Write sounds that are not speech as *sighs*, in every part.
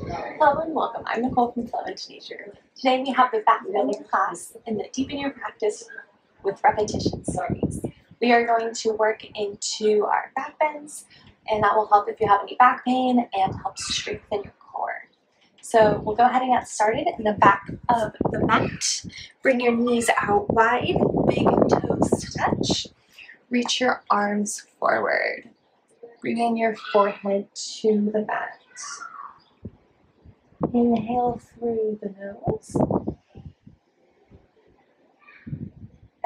Hello and welcome. I'm Nicole from Flow into Nature. Today we have the back bending class in the Deepen Your Practice with Repetition series. We are going to work into our back bends and that will help if you have any back pain and help strengthen your core. So we'll go ahead and get started in the back of the mat. Bring your knees out wide, big toes to touch. Reach your arms forward. Bringing your forehead to the mat. Inhale through the nose.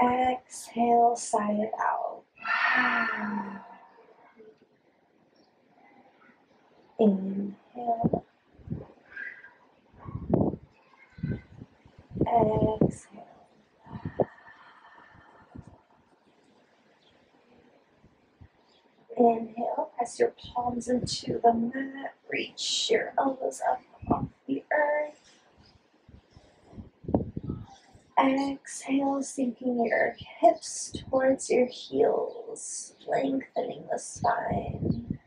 Exhale, sigh it out. Inhale. Exhale. Inhale, press your palms into the mat, reach your elbows up off the earth. Exhale, sinking your hips towards your heels, lengthening the spine.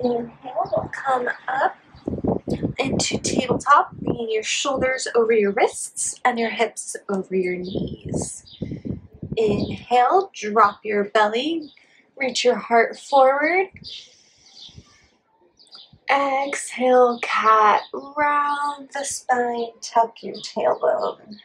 Inhale, come up into tabletop, bringing your shoulders over your wrists and your hips over your knees. Inhale, drop your belly, reach your heart forward. Exhale, cat, round the spine, tuck your tailbone.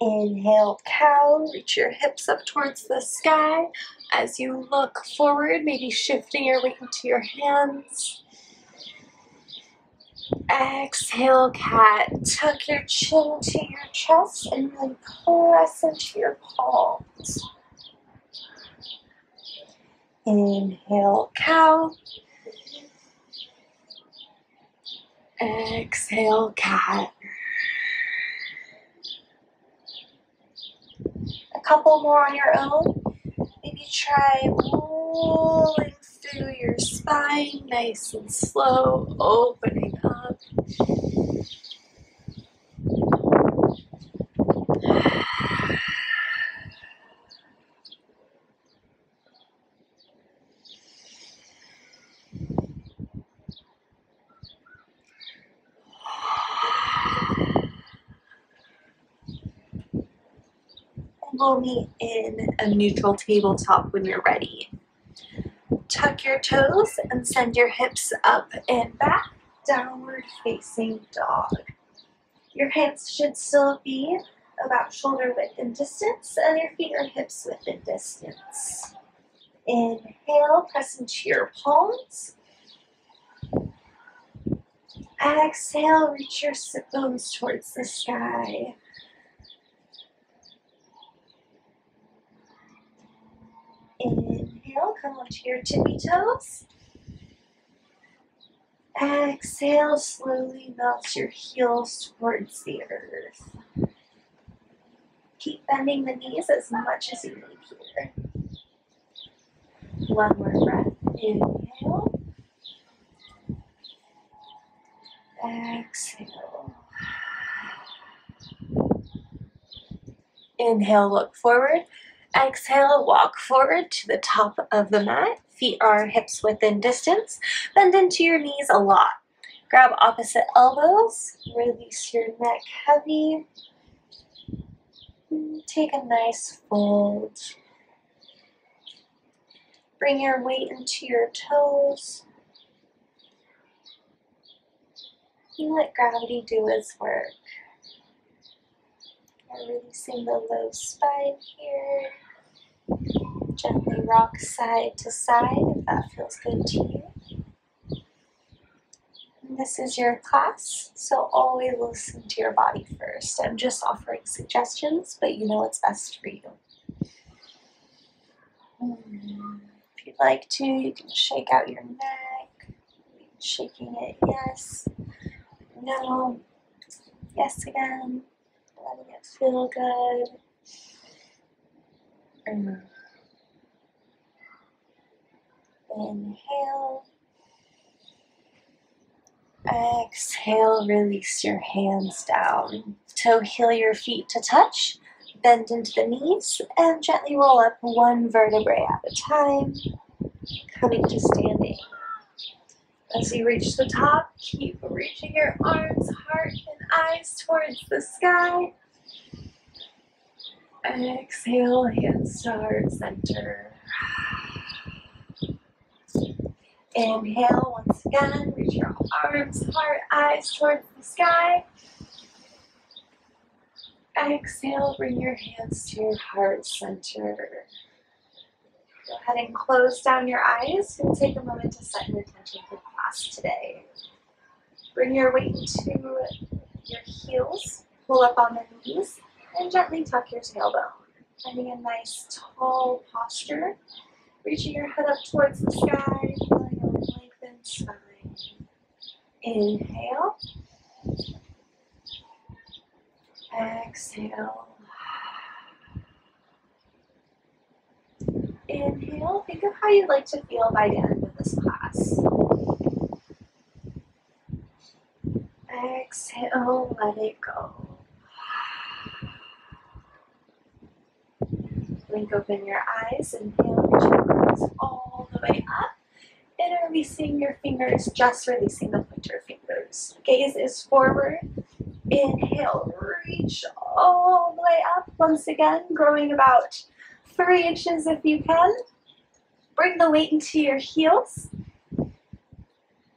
Inhale, cow, reach your hips up towards the sky. As you look forward, maybe shifting your weight into your hands. Exhale, cat. Tuck your chin to your chest and then press into your palms. Inhale, cow. Exhale, cat. A couple more on your own. Maybe try rolling through your spine nice and slow, opening up. we'll in a neutral tabletop when you're ready. Tuck your toes and send your hips up and back, downward facing dog. Your hands should still be about shoulder width in distance and your feet or hips width in distance. Inhale, press into your palms. Exhale, reach your sit bones towards the sky. Inhale, come onto your tippy toes. Exhale, slowly melt your heels towards the earth. Keep bending the knees as much as you need here. One more breath. Inhale. Exhale. Inhale, look forward. Exhale, walk forward to the top of the mat. Feet are hips within distance. Bend into your knees a lot. Grab opposite elbows. Release your neck heavy. Take a nice fold. Bring your weight into your toes. And let gravity do its work. Releasing the low spine here. Gently rock side to side if that feels good to you. This is your class, so always listen to your body first. I'm just offering suggestions, but you know what's best for you. If you'd like to, you can shake out your neck. Shaking it, yes, no, yes again, letting it feel good. Mm. Inhale. Exhale, release your hands down. Toe heel your feet to touch. Bend into the knees and gently roll up one vertebrae at a time, coming to standing. As you reach the top, keep reaching your arms, heart, and eyes towards the sky. Exhale, hands start center. Inhale once again, reach your arms, heart, eyes towards the sky. Exhale, bring your hands to your heart center. Go ahead and close down your eyes and take a moment to set an intention for class today. Bring your weight to your heels, pull up on the knees, and gently tuck your tailbone. Finding a nice tall posture, reaching your head up towards the sky, lengthened spine. Inhale. Exhale. Inhale. Think of how you'd like to feel by the end of this class. Exhale, let it go. Blink open your eyes. Inhale, reach your arms all the way up. And releasing your fingers, just releasing the pointer fingers. Gaze is forward. Inhale, reach all the way up. Once again, growing about three inches if you can. Bring the weight into your heels.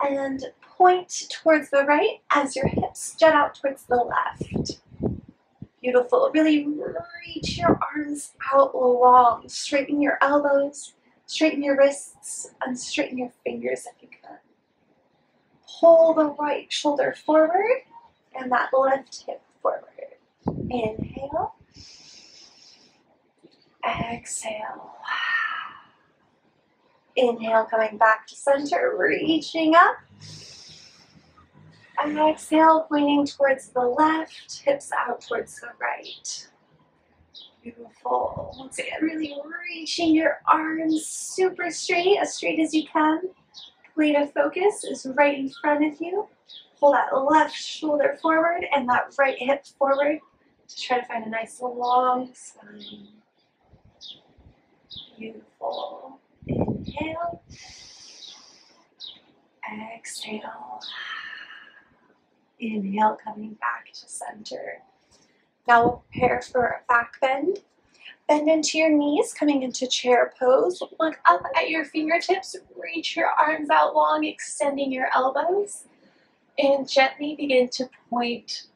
And point towards the right as your hips jut out towards the left. Beautiful. Really reach your arms out long. Straighten your elbows, straighten your wrists, and straighten your fingers if you can. Pull the right shoulder forward and that left hip forward. Inhale. Exhale. Inhale, coming back to center, reaching up. And exhale, pointing towards the left, hips out towards the right. Beautiful. Once again, really reaching your arms super straight, as straight as you can. Point of focus is right in front of you. Pull that left shoulder forward and that right hip forward to try to find a nice long spine. Beautiful. Inhale. Exhale. Inhale, coming back to center. Now we'll prepare for a back bend. Bend into your knees, coming into chair pose. Look up at your fingertips, reach your arms out long, extending your elbows. And gently begin to point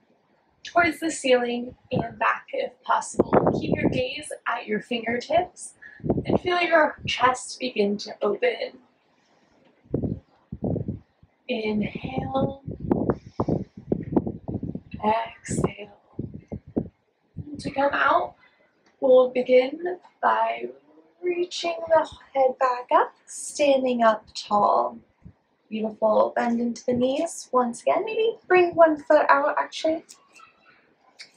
towards the ceiling and back if possible. Keep your gaze at your fingertips and feel your chest begin to open. Inhale. Exhale. To come out, we'll begin by reaching the head back up, standing up tall. Beautiful. Bend into the knees. Once again, maybe bring one foot out actually.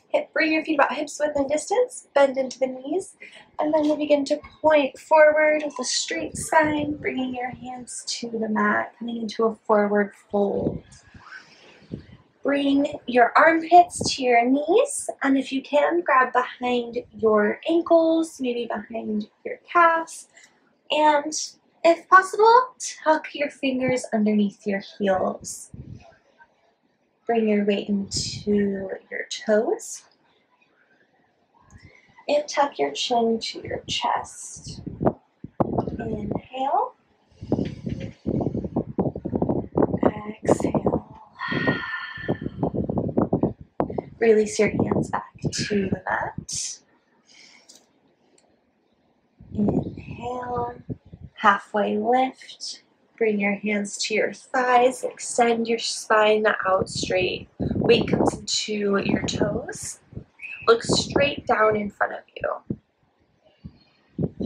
Hip, bring your feet about hips width and distance. Bend into the knees. And then we'll begin to point forward with a straight spine, bringing your hands to the mat, coming into a forward fold. Bring your armpits to your knees, and if you can, grab behind your ankles, maybe behind your calves, and if possible, tuck your fingers underneath your heels. Bring your weight into your toes. And tuck your chin to your chest. Inhale. Exhale. Release your hands back to the mat. Inhale halfway lift. Bring your hands to your thighs, extend your spine out straight. Weight comes into your toes. Look straight down in front of you.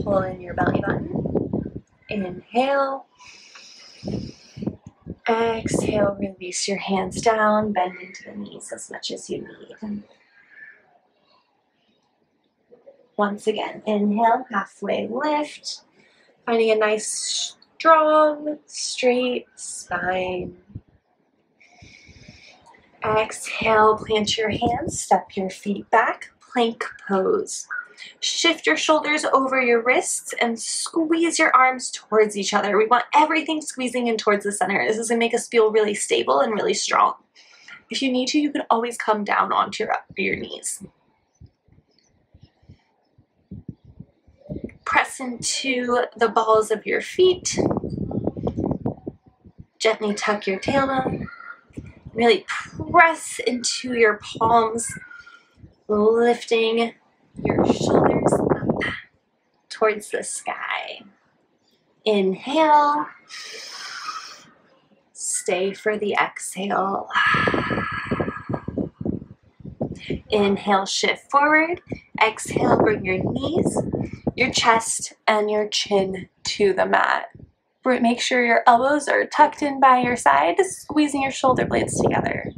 Pull in your belly button. Inhale. Exhale, release your hands down, bend into the knees as much as you need. Once again, inhale, halfway lift. Finding a nice, strong, straight spine. Exhale, plant your hands, step your feet back, plank pose. Shift your shoulders over your wrists and squeeze your arms towards each other. We want everything squeezing in towards the center. This is to make us feel really stable and really strong. If you need to, you can always come down onto your, your knees. Press into the balls of your feet. Gently tuck your tailbone. Really press into your palms, lifting shoulders up towards the sky. Inhale. Stay for the exhale. Inhale, shift forward. Exhale, bring your knees, your chest, and your chin to the mat. Make sure your elbows are tucked in by your side, squeezing your shoulder blades together.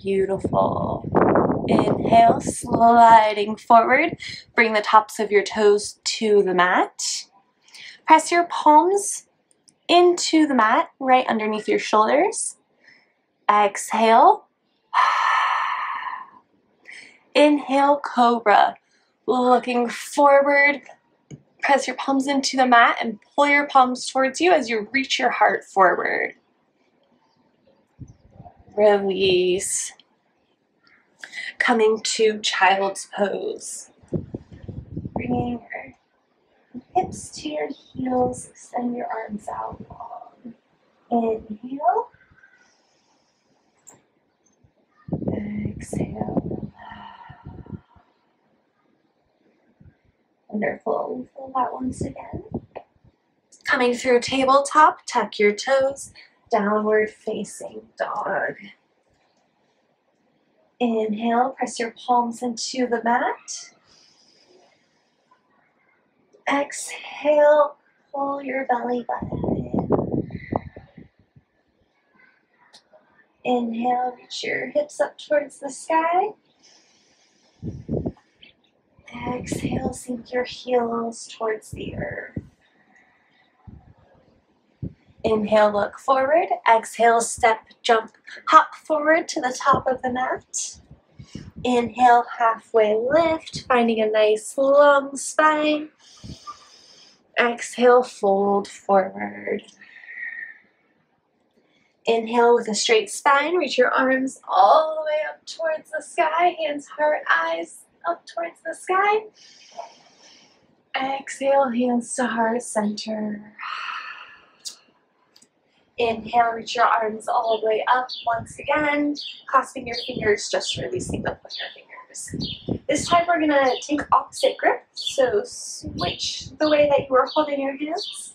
Beautiful. Inhale, sliding forward. Bring the tops of your toes to the mat. Press your palms into the mat right underneath your shoulders. Exhale. Inhale, cobra. Looking forward. Press your palms into the mat and pull your palms towards you as you reach your heart forward. Release. Coming to child's pose. Bringing your hips to your heels, extend your arms out long. Inhale. Exhale. Wonderful. Feel that once again. Coming through tabletop, tuck your toes, downward facing dog. Inhale, press your palms into the mat. Exhale, pull your belly button in. Inhale, reach your hips up towards the sky. Exhale, sink your heels towards the earth. Inhale, look forward. Exhale, step, jump, hop forward to the top of the mat. Inhale, halfway lift, finding a nice long spine. Exhale, fold forward. Inhale with a straight spine, reach your arms all the way up towards the sky, hands, heart, eyes up towards the sky. Exhale, hands to heart center. Inhale, reach your arms all the way up once again, clasping your fingers, just releasing the pointer fingers. This time we're gonna take opposite grip, so switch the way that you are holding your hands.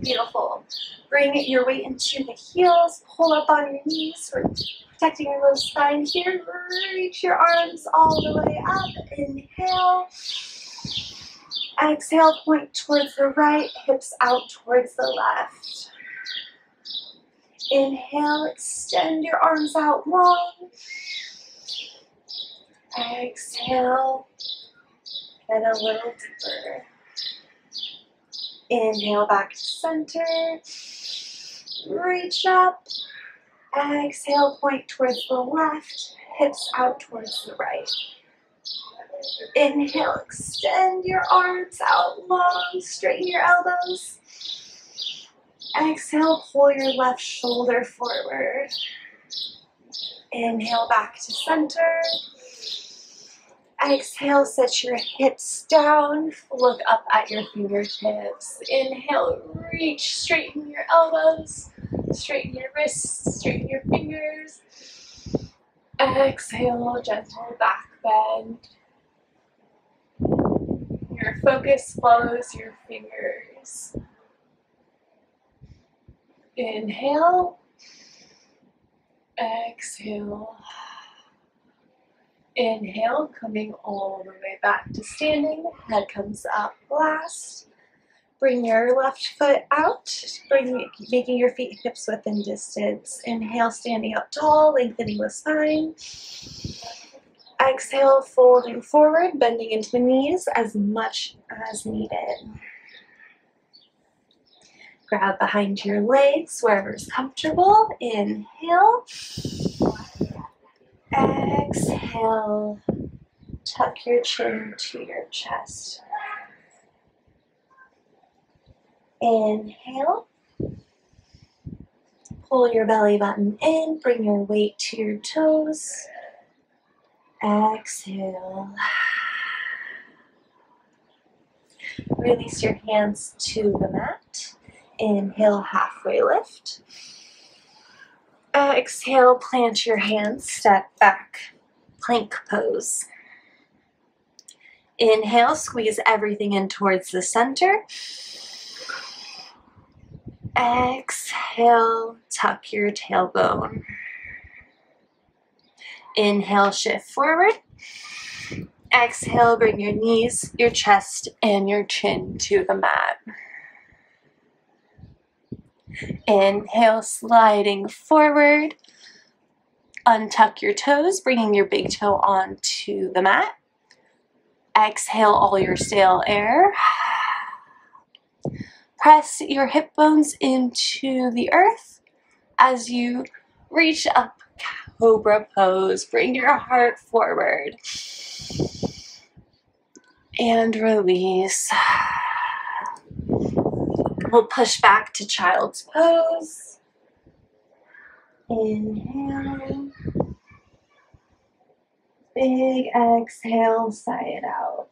Beautiful. Bring your weight into the heels, pull up on your knees, we're protecting your low spine here. Reach your arms all the way up, inhale. Exhale, point towards the right, hips out towards the left. Inhale, extend your arms out long. Exhale, and a little deeper. Inhale back to center. Reach up. Exhale, point towards the left, hips out towards the right. Inhale, extend your arms out long, straighten your elbows. Exhale, pull your left shoulder forward. Inhale back to center. Exhale, set your hips down. Look up at your fingertips. Inhale, reach, straighten your elbows, straighten your wrists, straighten your fingers. Exhale, gentle back bend. Your focus follows your fingers. Inhale. Exhale. Inhale, coming all the way back to standing. Head comes up last. Bring your left foot out, bring, making your feet hips within distance. Inhale, standing up tall, lengthening the spine. Exhale, folding forward, bending into the knees as much as needed. Grab behind your legs wherever is comfortable. Inhale. Exhale, tuck your chin to your chest. Inhale, pull your belly button in, bring your weight to your toes. Exhale. Release your hands to the mat. Inhale, halfway lift. Uh, exhale, plant your hands, step back, plank pose. Inhale, squeeze everything in towards the center. Exhale, tuck your tailbone. Inhale, shift forward. Exhale, bring your knees, your chest, and your chin to the mat. Inhale, sliding forward. Untuck your toes, bringing your big toe onto the mat. Exhale all your stale air. Press your hip bones into the earth as you reach up, cobra pose. Bring your heart forward. And release. We'll push back to child's pose. Inhale. Big exhale, sigh it out.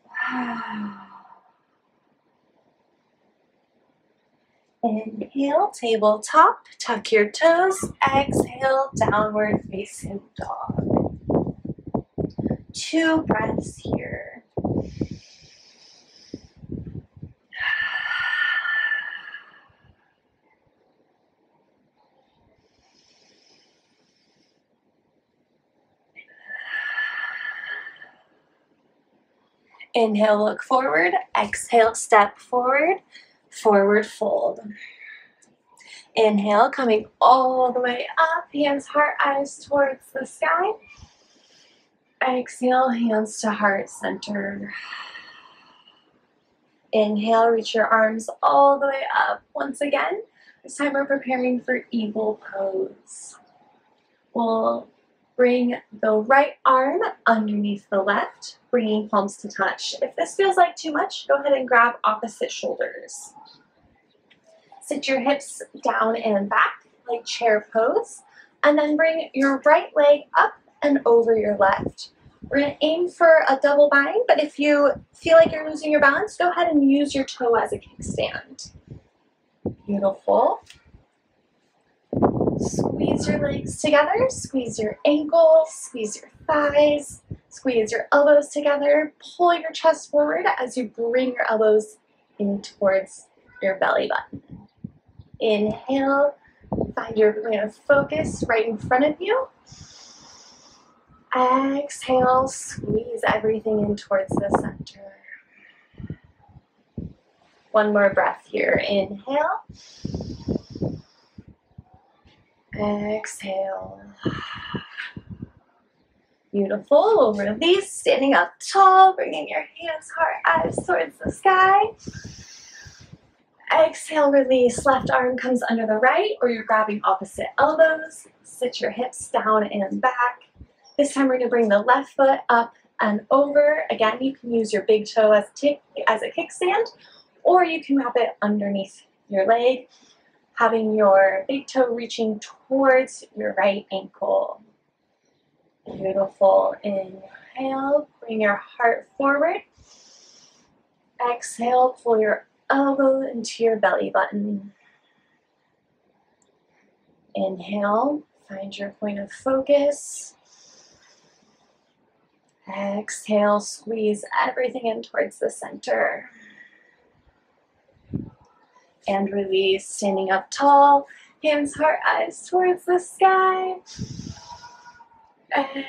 Inhale, tabletop, tuck your toes. Exhale, downward facing dog. Two breaths here. Inhale, look forward. Exhale, step forward. Forward fold. Inhale, coming all the way up. Hands, heart, eyes towards the sky. Exhale, hands to heart center. Inhale, reach your arms all the way up. Once again, this time we're preparing for eagle pose. We'll bring the right arm underneath the left, bringing palms to touch. If this feels like too much, go ahead and grab opposite shoulders. Sit your hips down and back like chair pose, and then bring your right leg up and over your left. We're going to aim for a double bind, but if you feel like you're losing your balance, go ahead and use your toe as a kickstand. Beautiful. Squeeze your legs together, squeeze your ankles, squeeze your thighs, squeeze your elbows together, pull your chest forward as you bring your elbows in towards your belly button. Inhale, find your point of focus right in front of you. Exhale, squeeze everything in towards the center. One more breath here. Inhale. Exhale. Beautiful. Release. Standing up tall, bringing your hands, heart, eyes towards the sky. Exhale, release. Left arm comes under the right, or you're grabbing opposite elbows. Sit your hips down and back. This time we're going to bring the left foot up and over. Again, you can use your big toe as, as a kickstand, or you can wrap it underneath your leg, having your big toe reaching towards your right ankle. Beautiful. Inhale, bring your heart forward. Exhale, pull your elbow into your belly button. Inhale, find your point of focus. Exhale, squeeze everything in towards the center. And release, standing up tall, hands, heart, eyes towards the sky.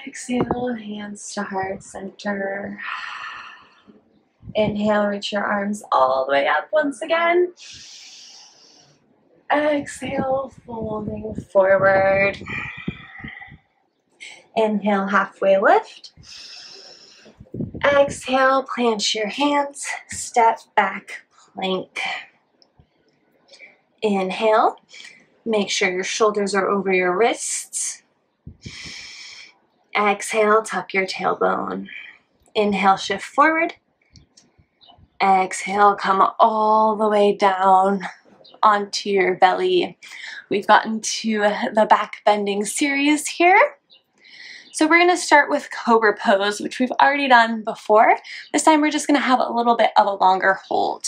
Exhale, hands to heart center. Inhale, reach your arms all the way up once again. Exhale, folding forward. Inhale, halfway lift. Exhale, plant your hands, step back, plank. Inhale, make sure your shoulders are over your wrists. Exhale, tuck your tailbone. Inhale, shift forward. Exhale, come all the way down onto your belly. We've gotten to the back bending series here. So we're gonna start with Cobra Pose, which we've already done before. This time we're just gonna have a little bit of a longer hold.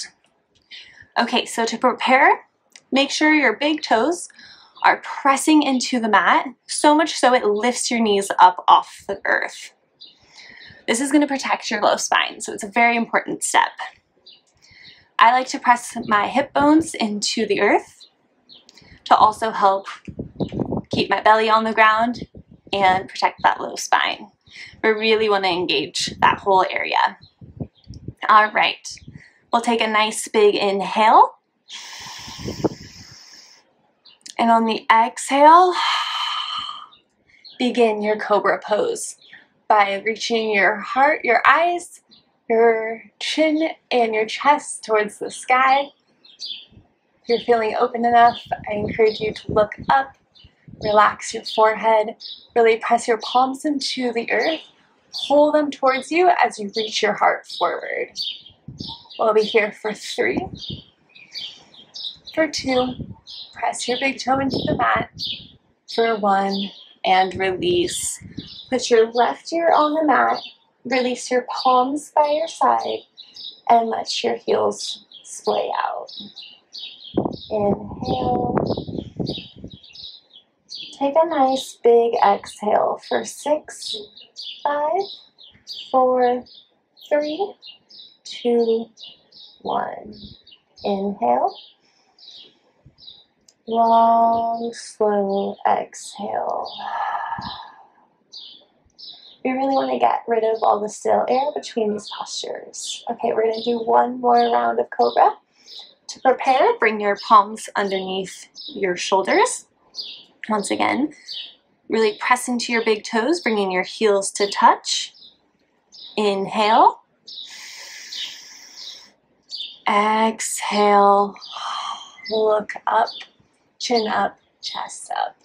Okay, so to prepare, make sure your big toes are pressing into the mat, so much so it lifts your knees up off the earth. This is gonna protect your low spine, so it's a very important step. I like to press my hip bones into the earth to also help keep my belly on the ground and protect that low spine. We really want to engage that whole area. All right, we'll take a nice big inhale. And on the exhale, begin your cobra pose by reaching your heart, your eyes, your chin, and your chest towards the sky. If you're feeling open enough, I encourage you to look up Relax your forehead. Really press your palms into the earth. Pull them towards you as you reach your heart forward. We'll be here for three. For two. Press your big toe into the mat. For one. And release. Put your left ear on the mat. Release your palms by your side. And let your heels splay out. Inhale. Take a nice big exhale for six, five, four, three, two, one. Inhale. Long, slow exhale. We really want to get rid of all the still air between these postures. Okay, we're going to do one more round of Cobra. To prepare, bring your palms underneath your shoulders. Once again, really press into your big toes, bringing your heels to touch. Inhale. Exhale. Look up, chin up, chest up.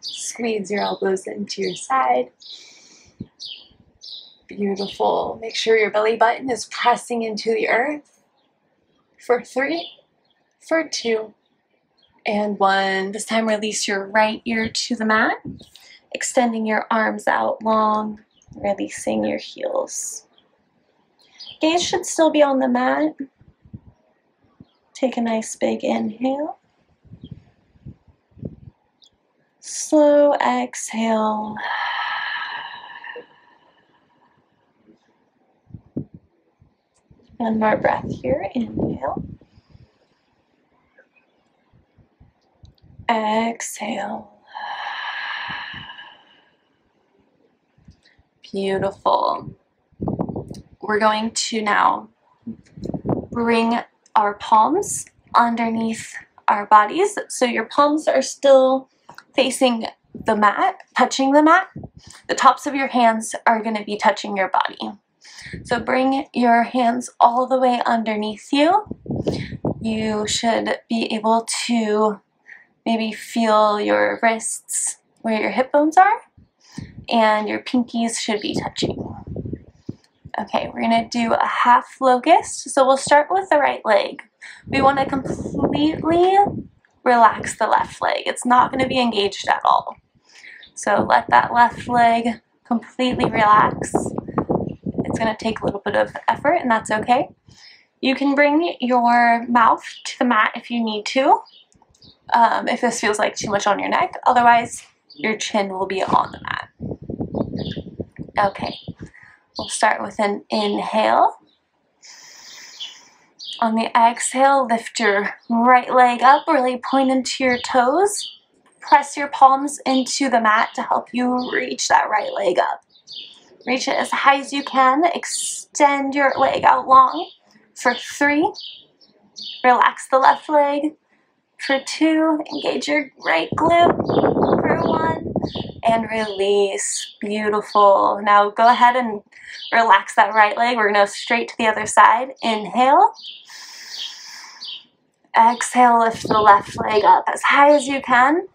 Squeeze your elbows into your side. Beautiful. Make sure your belly button is pressing into the earth. For three, for two, and one. This time release your right ear to the mat, extending your arms out long, releasing your heels. Gaze should still be on the mat. Take a nice big inhale. Slow exhale. One more breath here. Inhale. Exhale. Beautiful. We're going to now bring our palms underneath our bodies. So your palms are still facing the mat, touching the mat. The tops of your hands are going to be touching your body. So bring your hands all the way underneath you. You should be able to Maybe feel your wrists where your hip bones are, and your pinkies should be touching. Okay, we're gonna do a half locust. So we'll start with the right leg. We wanna completely relax the left leg. It's not gonna be engaged at all. So let that left leg completely relax. It's gonna take a little bit of effort and that's okay. You can bring your mouth to the mat if you need to, um, if this feels like too much on your neck. Otherwise, your chin will be on the mat. Okay, we'll start with an inhale. On the exhale, lift your right leg up, really point into your toes. Press your palms into the mat to help you reach that right leg up. Reach it as high as you can. Extend your leg out long for three. Relax the left leg for two, engage your right glute and release. Beautiful. Now go ahead and relax that right leg. We're gonna go straight to the other side. Inhale. Exhale, lift the left leg up as high as you can.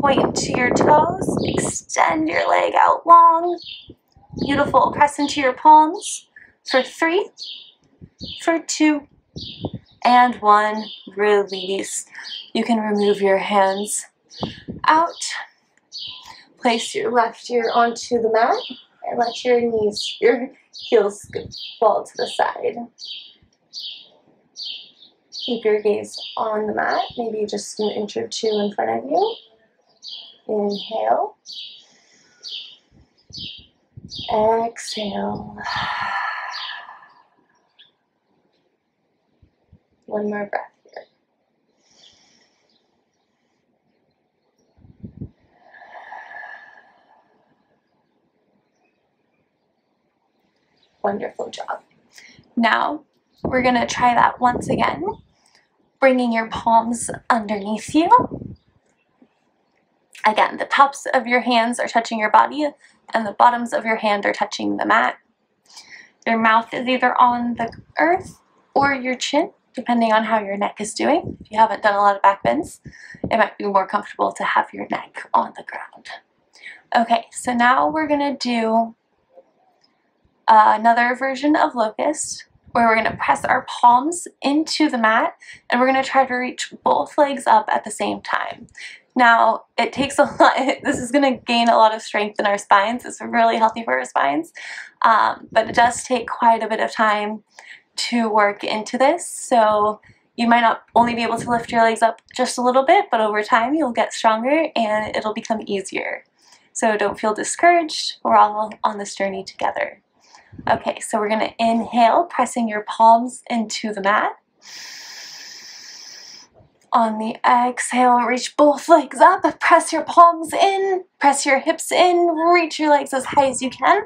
Point to your toes, extend your leg out long. Beautiful. Press into your palms for three, for two, and one. Release. You can remove your hands out. Place your left ear onto the mat and let your knees, your heels fall to the side. Keep your gaze on the mat, maybe just an inch or two in front of you. Inhale. Exhale. One more breath here. Wonderful job. Now, we're going to try that once again, bringing your palms underneath you. Again, the tops of your hands are touching your body and the bottoms of your hand are touching the mat. Your mouth is either on the earth or your chin, depending on how your neck is doing. If you haven't done a lot of back bends, it might be more comfortable to have your neck on the ground. Okay, so now we're gonna do uh, another version of locust where we're gonna press our palms into the mat and we're gonna try to reach both legs up at the same time. Now, it takes a *laughs* lot, this is going to gain a lot of strength in our spines. It's really healthy for our spines, um, but it does take quite a bit of time to work into this. So you might not only be able to lift your legs up just a little bit, but over time you'll get stronger and it'll become easier. So don't feel discouraged. We're all on this journey together. Okay, so we're going to inhale, pressing your palms into the mat. On the exhale, reach both legs up, press your palms in, press your hips in, reach your legs as high as you can.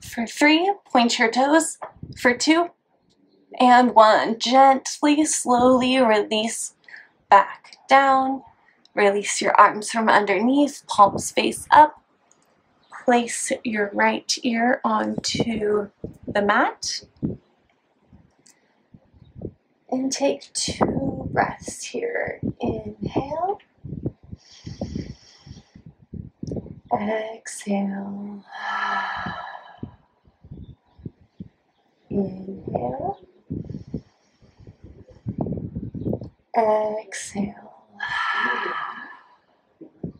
For three, point your toes. For two, and one. Gently, slowly release back down. Release your arms from underneath, palms face up. Place your right ear onto the mat. And take two breaths here. Inhale. Exhale. Inhale. Exhale.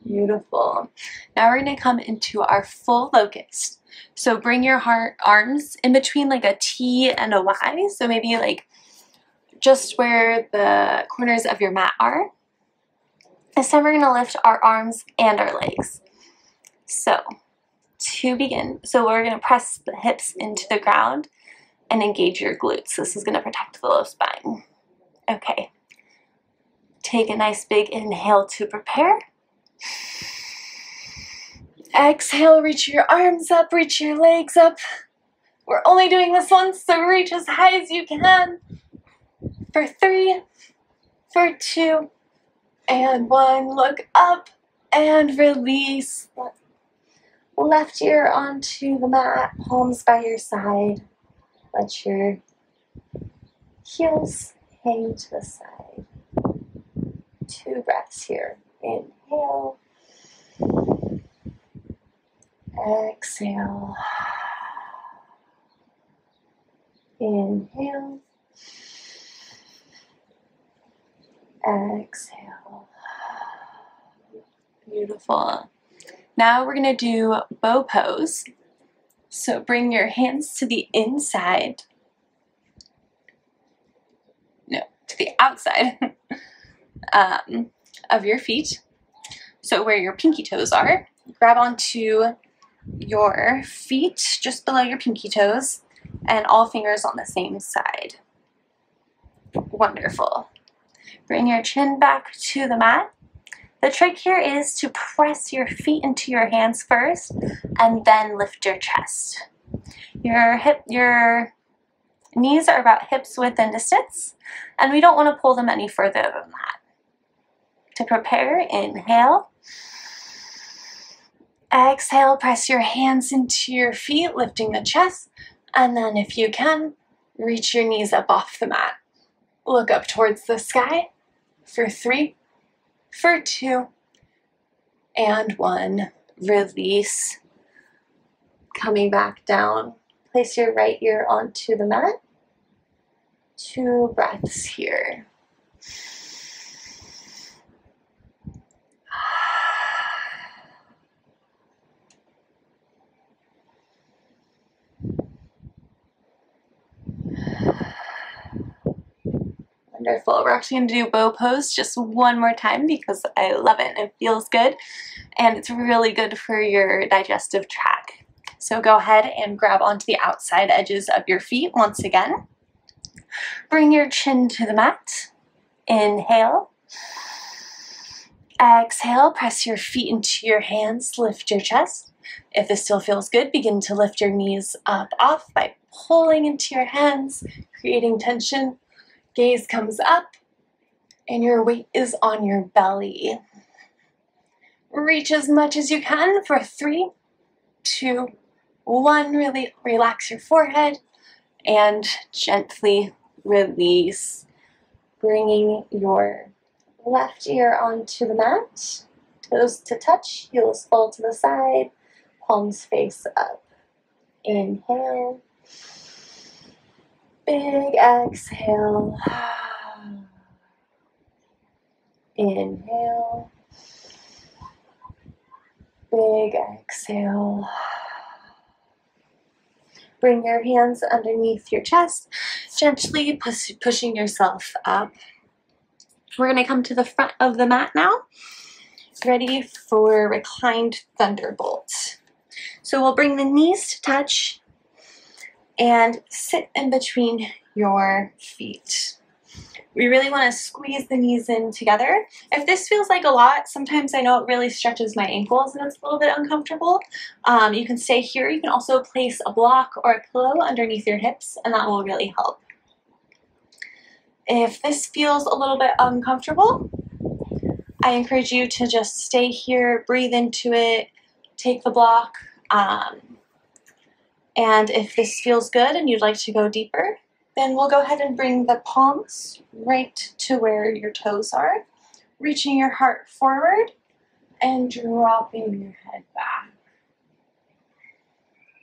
Beautiful. Now we're going to come into our full locust. So bring your heart arms in between like a T and a Y. So maybe like just where the corners of your mat are. This time we're going to lift our arms and our legs. So to begin, so we're going to press the hips into the ground and engage your glutes. This is going to protect the low spine. Okay. Take a nice big inhale to prepare. Exhale, reach your arms up, reach your legs up. We're only doing this once, so reach as high as you can. For three, for two, and one. Look up and release. Left ear onto the mat, palms by your side. Let your heels hang to the side. Two breaths here. Inhale. Exhale. Inhale. Exhale. Beautiful. Now we're going to do bow pose. So bring your hands to the inside. No, to the outside *laughs* um, of your feet. So where your pinky toes are. Grab onto your feet just below your pinky toes and all fingers on the same side. Wonderful. Bring your chin back to the mat. The trick here is to press your feet into your hands first and then lift your chest. Your hip, your knees are about hips width and distance, and we don't want to pull them any further than that. To prepare, inhale. Exhale, press your hands into your feet, lifting the chest, and then if you can, reach your knees up off the mat. Look up towards the sky for three, for two, and one. Release. Coming back down. Place your right ear onto the mat. Two breaths here. Wonderful. We're actually going to do bow pose just one more time because I love it it feels good and it's really good for your digestive tract. So go ahead and grab onto the outside edges of your feet once again. Bring your chin to the mat. Inhale. Exhale, press your feet into your hands, lift your chest. If this still feels good, begin to lift your knees up off by pulling into your hands, creating tension Gaze comes up and your weight is on your belly. Reach as much as you can for three, two, one. Really relax your forehead and gently release, bringing your left ear onto the mat, toes to touch, heels fall to the side, palms face up. Inhale. Big exhale. *sighs* Inhale. Big exhale. Bring your hands underneath your chest, gently push, pushing yourself up. We're going to come to the front of the mat now, ready for reclined thunderbolt. So we'll bring the knees to touch and sit in between your feet. We really want to squeeze the knees in together. If this feels like a lot, sometimes I know it really stretches my ankles and it's a little bit uncomfortable. Um, you can stay here. You can also place a block or a pillow underneath your hips and that will really help. If this feels a little bit uncomfortable, I encourage you to just stay here, breathe into it, take the block, um, and if this feels good and you'd like to go deeper, then we'll go ahead and bring the palms right to where your toes are, reaching your heart forward and dropping your head back.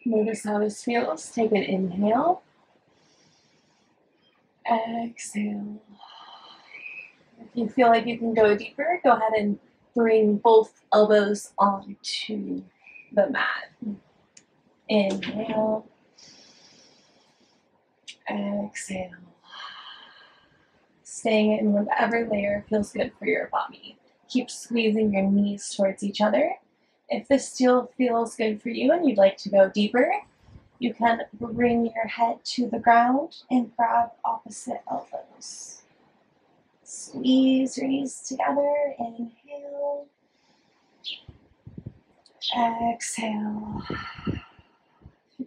Notice how this feels. Take an inhale. Exhale. If you feel like you can go deeper, go ahead and bring both elbows onto the mat. Inhale. Exhale. Staying in whatever layer feels good for your body. Keep squeezing your knees towards each other. If this still feels good for you and you'd like to go deeper, you can bring your head to the ground and grab opposite elbows. Squeeze your knees together. Inhale. Exhale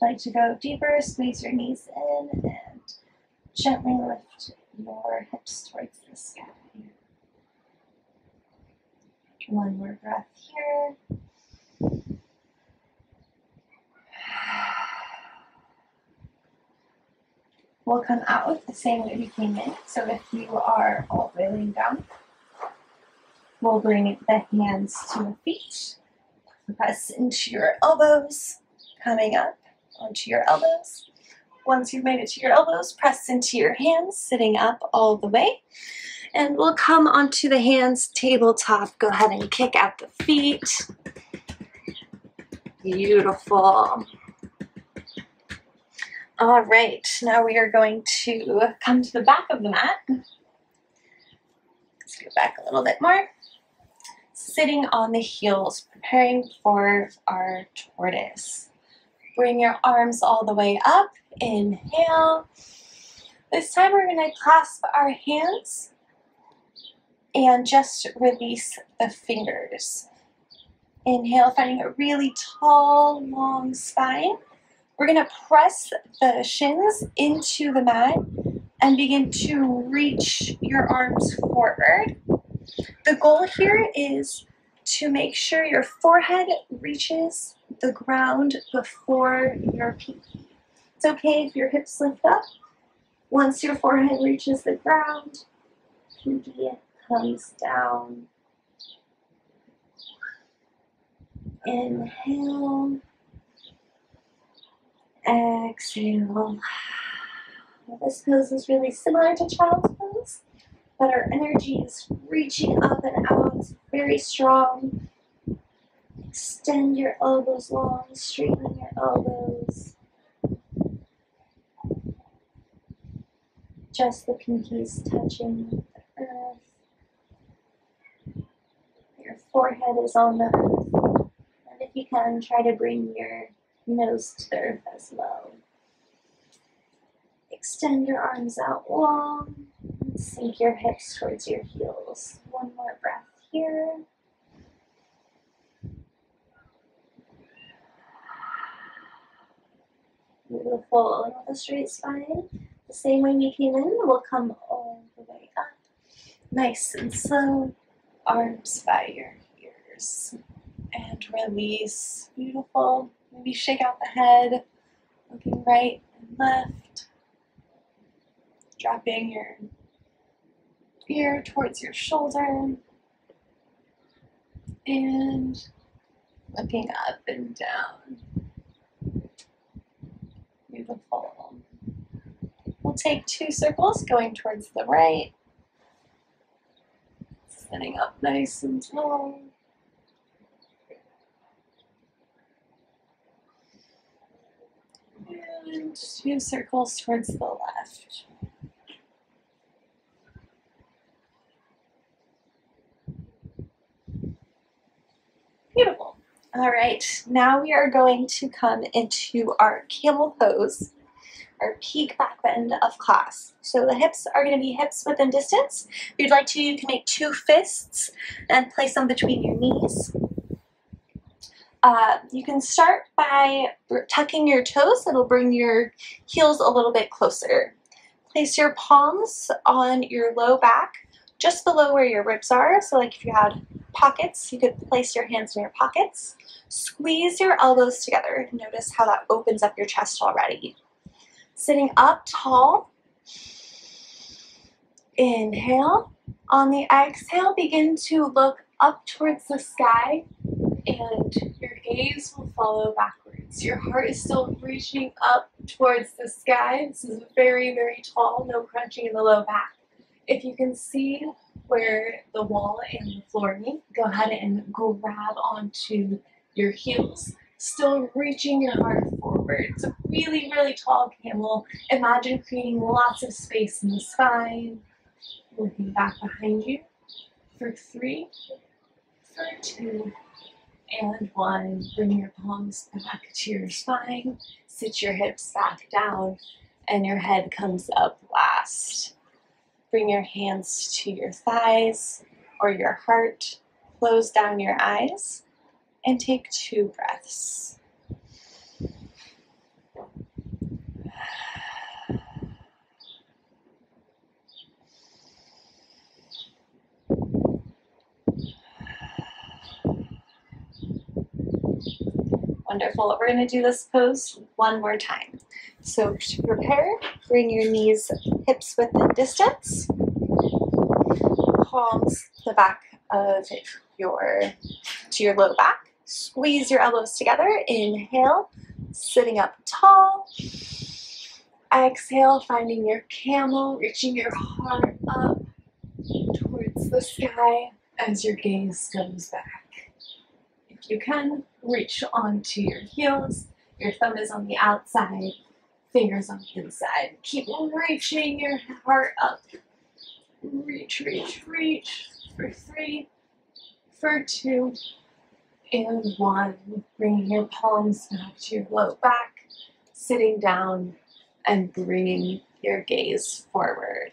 like to go deeper, squeeze your knees in and gently lift your hips towards the sky. One more breath here. We'll come out the same way we came in. So if you are all laying down, we'll bring the hands to the feet. Press into your elbows, coming up onto your elbows. Once you've made it to your elbows, press into your hands, sitting up all the way. And we'll come onto the hands, tabletop. Go ahead and kick out the feet. Beautiful. All right, now we are going to come to the back of the mat. Let's go back a little bit more. Sitting on the heels, preparing for our tortoise. Bring your arms all the way up. Inhale. This time we're going to clasp our hands and just release the fingers. Inhale, finding a really tall, long spine. We're going to press the shins into the mat and begin to reach your arms forward. The goal here is to make sure your forehead reaches the ground before your pinky. It's okay if your hips lift up. Once your forehead reaches the ground, pinky comes down. Inhale. Exhale. This pose is really similar to child's pose, but our energy is reaching up and out, very strong. Extend your elbows long, straighten your elbows. Just the pinkies touching the earth. Your forehead is on the earth. And if you can, try to bring your nose to the earth as well. Extend your arms out long sink your hips towards your heels. One more breath here. Beautiful. With a straight spine, the same way we came in, we'll come all the way up. Nice and slow. Arms by your ears. And release. Beautiful. Maybe shake out the head, looking right and left dropping your ear towards your shoulder and looking up and down. Beautiful. We'll take two circles going towards the right, sitting up nice and tall. And two circles towards the left. Beautiful. All right, now we are going to come into our camel pose, our peak back bend of class. So the hips are going to be hips within distance. If you'd like to, you can make two fists and place them between your knees. Uh, you can start by tucking your toes. It'll bring your heels a little bit closer. Place your palms on your low back, just below where your ribs are. So like if you had pockets. You could place your hands in your pockets. Squeeze your elbows together. Notice how that opens up your chest already. Sitting up tall. Inhale. On the exhale, begin to look up towards the sky and your gaze will follow backwards. Your heart is still reaching up towards the sky. This is very, very tall, no crunching in the low back. If you can see where the wall and the floor meet, go ahead and grab onto your heels. Still reaching your heart forward. It's a really, really tall camel. Imagine creating lots of space in the spine. Looking back behind you for three, for two, and one. Bring your palms back to your spine. Sit your hips back down, and your head comes up last. Bring your hands to your thighs or your heart. Close down your eyes and take two breaths. Wonderful. We're going to do this pose one more time. So to prepare, bring your knees hips within distance. Palms to the back of your to your low back. Squeeze your elbows together. Inhale, sitting up tall. Exhale, finding your camel, reaching your heart up towards the sky as your gaze goes back. If you can, reach onto your heels. Your thumb is on the outside fingers on the inside. Keep reaching your heart up. Reach, reach, reach for three, for two, and one. Bringing your palms back to your low back, sitting down, and bringing your gaze forward.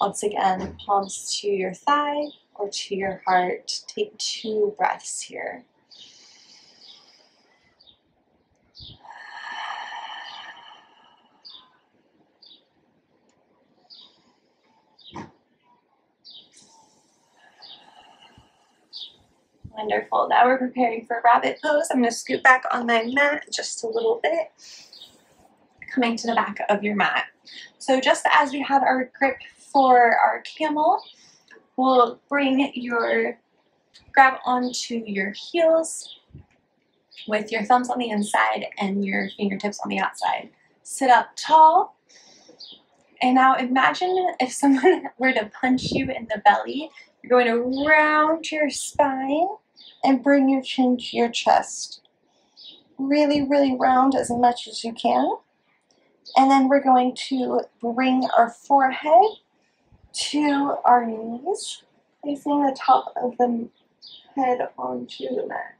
Once again, palms to your thigh or to your heart. Take two breaths here. Wonderful. Now we're preparing for rabbit pose. I'm going to scoot back on my mat just a little bit, coming to the back of your mat. So just as we had our grip for our camel, we'll bring your, grab onto your heels, with your thumbs on the inside and your fingertips on the outside. Sit up tall. And now imagine if someone *laughs* were to punch you in the belly. You're going to round your spine and bring your chin to your chest. Really, really round as much as you can. And then we're going to bring our forehead to our knees, placing the top of the head onto the mat.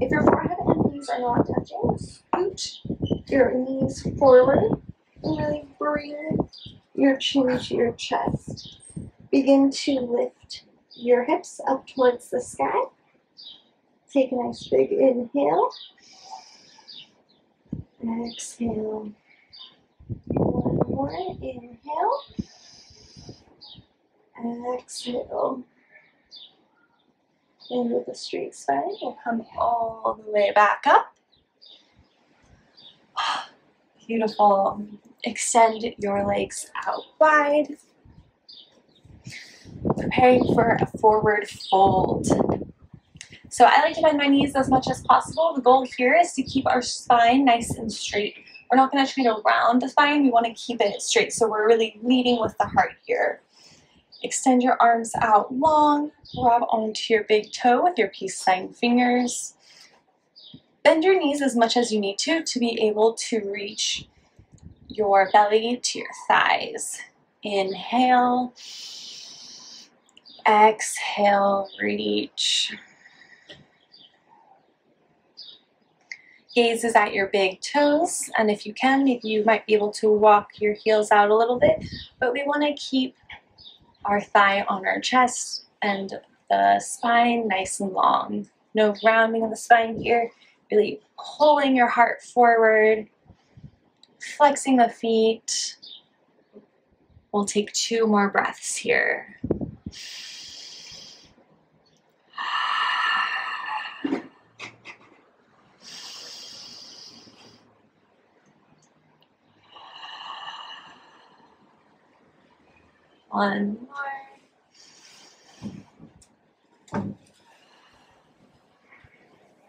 If your forehead and knees are not touching, scoot your knees forward and really bring your chin to your chest. Begin to lift your hips up towards the sky. Take a nice big inhale. Exhale. One more. Inhale. Exhale. And with a straight spine, we'll come all the way back up. *gasps* Beautiful. Extend your legs out wide. Preparing for a forward fold. So I like to bend my knees as much as possible. The goal here is to keep our spine nice and straight. We're not going to try to round the spine. We want to keep it straight. So we're really leading with the heart here. Extend your arms out long. Grab onto your big toe with your peace sign fingers. Bend your knees as much as you need to to be able to reach your belly to your thighs. Inhale. Exhale, reach. Gaze is at your big toes, and if you can, maybe you might be able to walk your heels out a little bit, but we want to keep our thigh on our chest and the spine nice and long. No rounding of the spine here, really pulling your heart forward, flexing the feet. We'll take two more breaths here. One more.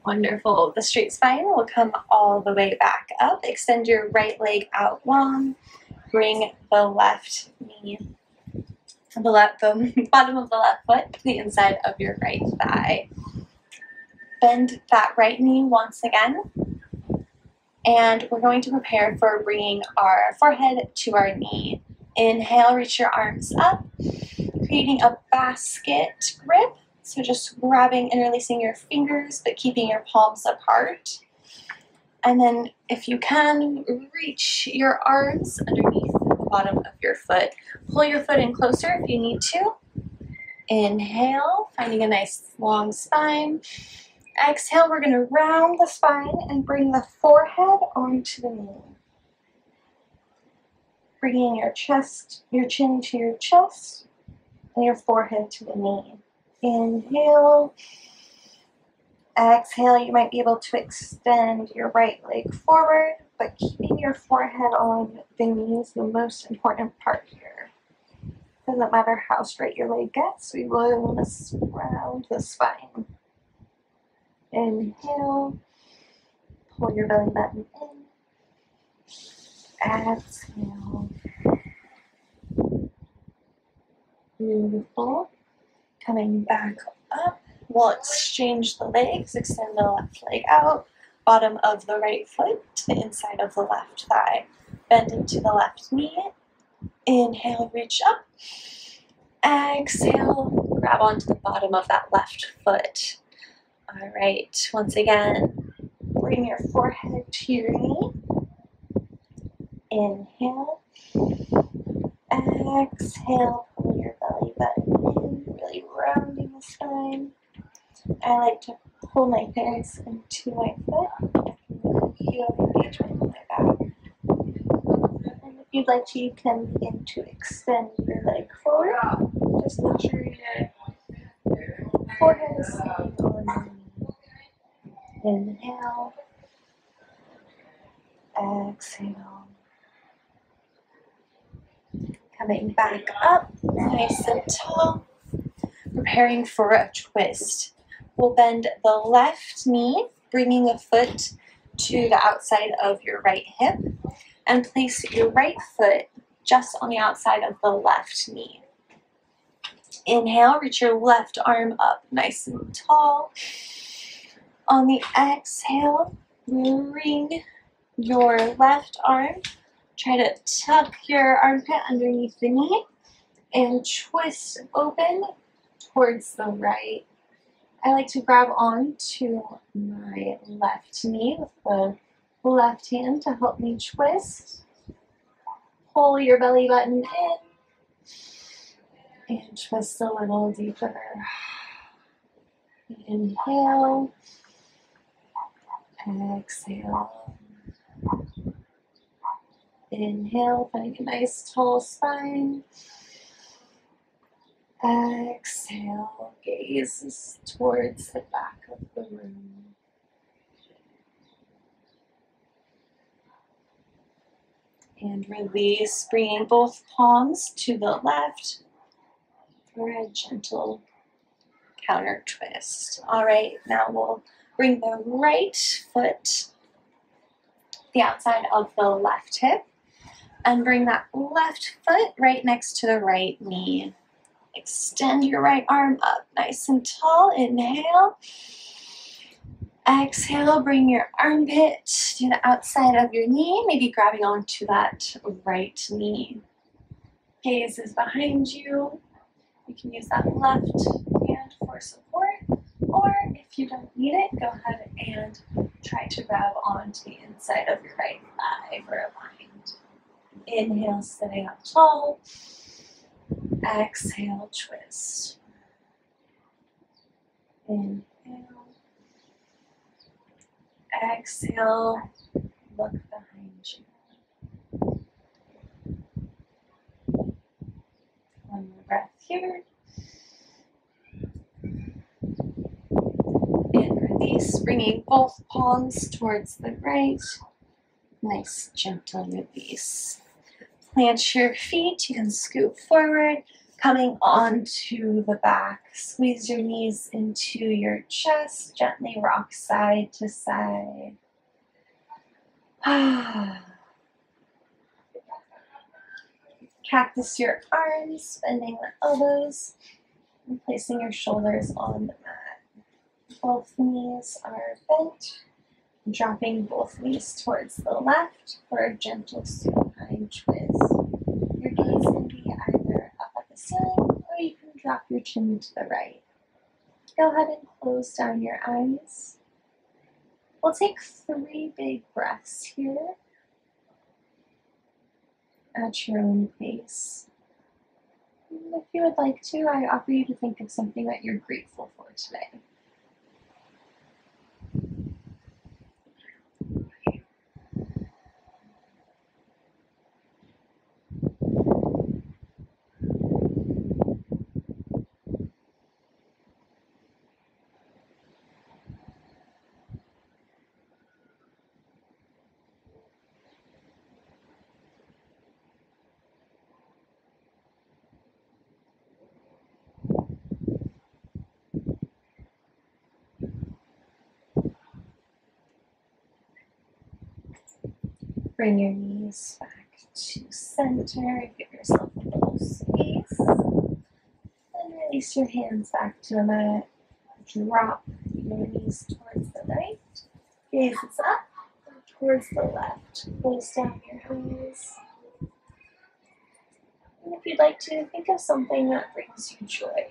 Wonderful. The straight spine will come all the way back up. Extend your right leg out long. Bring the left knee, the left, the *laughs* bottom of the left foot to the inside of your right thigh. Bend that right knee once again. And we're going to prepare for bringing our forehead to our knee. Inhale, reach your arms up, creating a basket grip. So just grabbing and releasing your fingers, but keeping your palms apart. And then if you can, reach your arms underneath the bottom of your foot. Pull your foot in closer if you need to. Inhale, finding a nice long spine. Exhale, we're going to round the spine and bring the forehead onto the knee bringing your chest, your chin to your chest, and your forehead to the knee. Inhale. Exhale, you might be able to extend your right leg forward, but keeping your forehead on the knee is the most important part here. Doesn't matter how straight your leg gets, we really want to round the spine. Inhale, pull your belly button in. Exhale. Beautiful. Coming back up. We'll exchange the legs, extend the left leg out, bottom of the right foot to the inside of the left thigh. Bend into the left knee. Inhale, reach up. Exhale, grab onto the bottom of that left foot. All right, once again, bring your forehead to your knee. Inhale. Exhale, pull your belly button in, really rounding the spine. I like to pull my hands into my foot. I feel engagement in my back. And if you'd like to, you can begin to extend your leg forward. Just make sure your forehead is sitting on the. Inhale. Exhale coming back up, nice and tall, preparing for a twist. We'll bend the left knee, bringing a foot to the outside of your right hip, and place your right foot just on the outside of the left knee. Inhale, reach your left arm up nice and tall. On the exhale, bring your left arm. Try to tuck your armpit underneath the knee and twist open towards the right. I like to grab on to my left knee with the left hand to help me twist. Pull your belly button in and twist a little deeper. Inhale, exhale. Inhale, finding a nice tall spine. Exhale, gaze towards the back of the room. And release, bringing both palms to the left for a gentle counter twist. All right, now we'll bring the right foot the outside of the left hip and bring that left foot right next to the right knee. Extend your right arm up nice and tall. Inhale. Exhale, bring your armpit to the outside of your knee, maybe grabbing onto that right knee. Gaze is behind you. You can use that left hand for support, or if you don't need it, go ahead and try to grab onto the inside of your right thigh for a bind. Inhale, sitting up tall. Exhale, twist. Inhale. Exhale, look behind you. One more breath here. And release, bringing both palms towards the right. Nice, gentle release. Plant your feet, you can scoop forward, coming onto the back. Squeeze your knees into your chest, gently rock side to side. *sighs* Cactus your arms, bending the elbows, and placing your shoulders on the mat. Both knees are bent, dropping both knees towards the left for a gentle supine twist. Your gaze can be either up at the ceiling or you can drop your chin to the right. Go ahead and close down your eyes. We'll take three big breaths here at your own pace. If you would like to, I offer you to think of something that you're grateful for today. Bring your knees back to center. Give yourself a little space. And release your hands back to the mat. Drop your knees towards the right. Gaze up towards the left. Close down your eyes. And if you'd like to, think of something that brings you joy.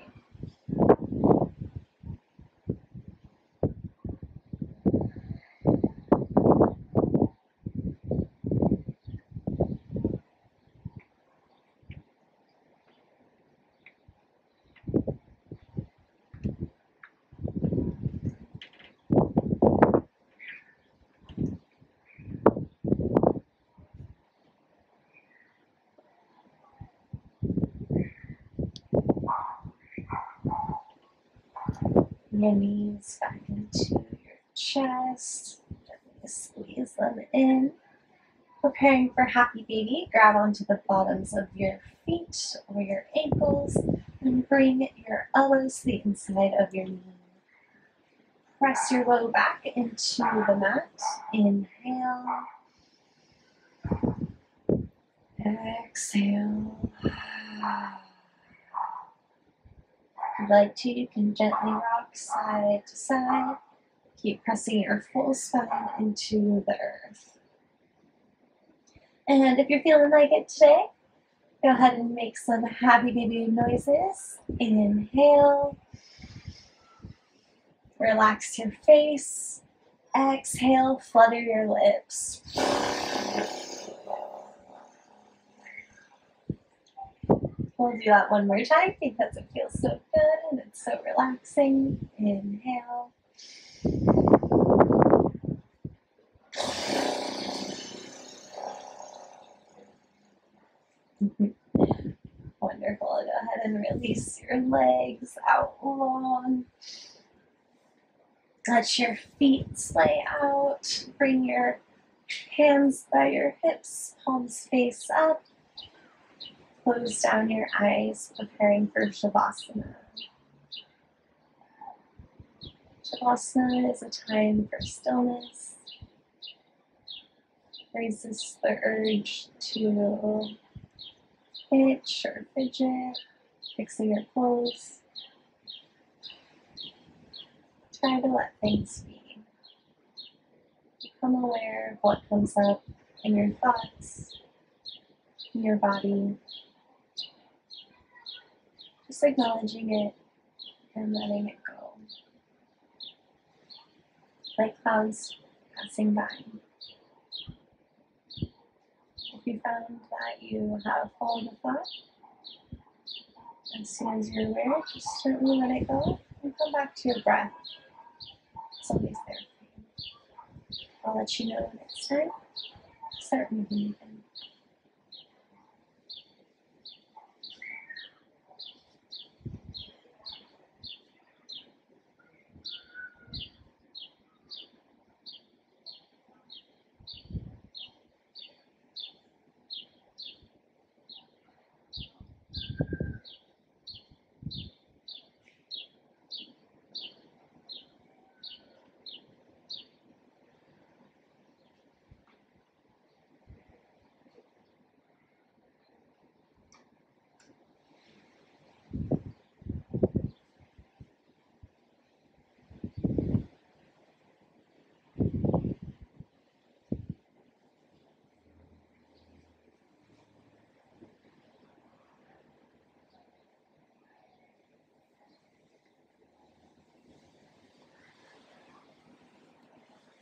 Your knees back into your chest. Gently squeeze them in. Preparing for happy baby, grab onto the bottoms of your feet or your ankles and bring your elbows to the inside of your knee. press your low back into the mat. Inhale. Exhale. If you'd like to, you can gently rock side to side. Keep pressing your full spine into the earth. And if you're feeling like it today, go ahead and make some happy baby noises. Inhale. Relax your face. Exhale, flutter your lips. We'll do that one more time because it feels so good and it's so relaxing. Inhale. *laughs* Wonderful. Go ahead and release your legs out long. Let your feet splay out. Bring your hands by your hips, palms face up. Close down your eyes, preparing for Shavasana. Shavasana is a time for stillness. Resist the urge to itch or fidget, fixing your clothes. Try to let things be. Become aware of what comes up in your thoughts, in your body. Just acknowledging it and letting it go. Like clouds passing by. If you found that you have fallen a thought, as soon as you're aware, just gently let it go and come back to your breath. Always there for you. I'll let you know next time. Start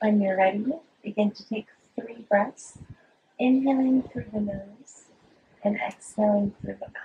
When you're ready, begin to take three breaths, inhaling through the nose and exhaling through the mouth.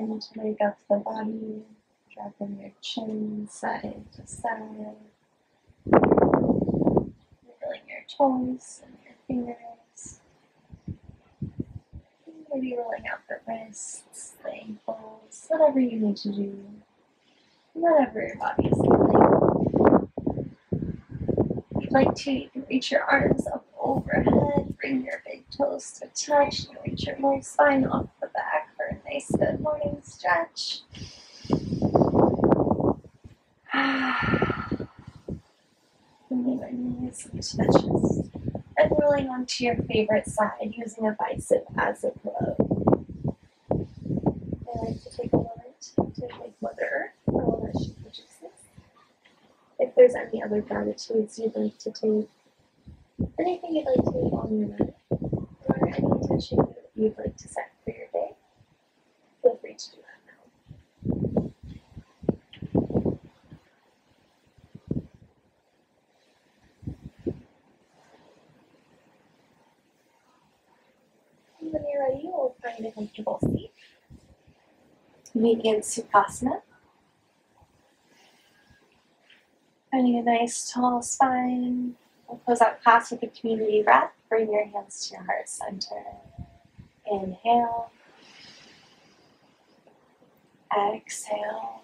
Begin to wake up the body, dropping your chin side to side, wiggling your toes and your fingers. Maybe rolling out the wrists, the ankles, whatever you need to do, whatever your body is feeling. If you'd like to, you can reach your arms up overhead, bring your big toes to touch, and reach your whole spine off the back for a nice good morning stretch. Bringing your knees into the chest and rolling onto your favorite side using a bicep as a pillow. I like to take a moment to thank Mother Earth for all that she produces. If there's any other gratitudes you'd like to take, anything you'd like to leave on your mind, or any intention you'd like to set for your day, feel free to do that now. Find a comfortable seat. Median Sukhasana. Finding a nice tall spine. We'll close out class with a community breath. Bring your hands to your heart center. Inhale. Exhale.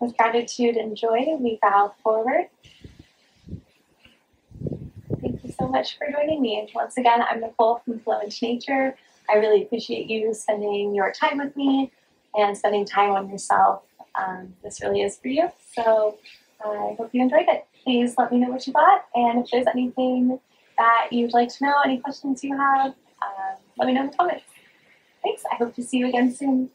With gratitude and joy, we bow forward. Thank you so much for joining me. Once again, I'm Nicole from Flow into Nature. I really appreciate you spending your time with me and spending time on yourself. Um, this really is for you. So I hope you enjoyed it. Please let me know what you thought. And if there's anything that you'd like to know, any questions you have, um, let me know in the comments. Thanks. I hope to see you again soon.